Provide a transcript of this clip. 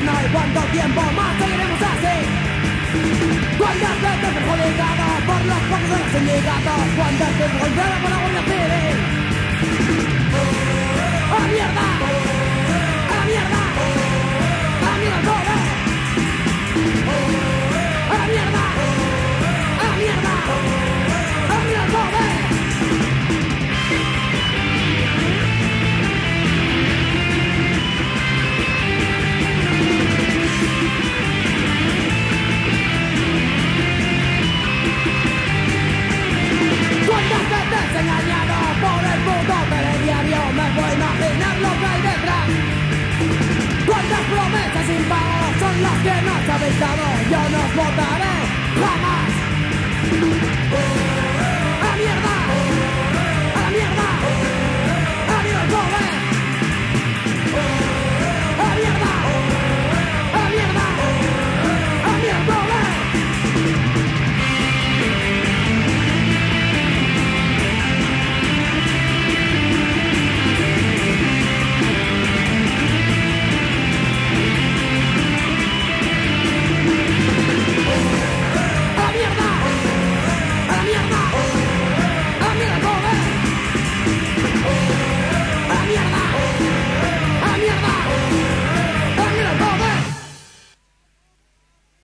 ¿Cuánto tiempo más seguiremos así? ¿Cuántas veces perjudicados por los pocos de los sindicatos? ¿Cuántas veces golpeados por la engañado por el puto telediario? Me puedo imaginar lo que hay detrás ¿Cuántas promesas sin pago son las que nos habéis dado? Yo no votaré jamás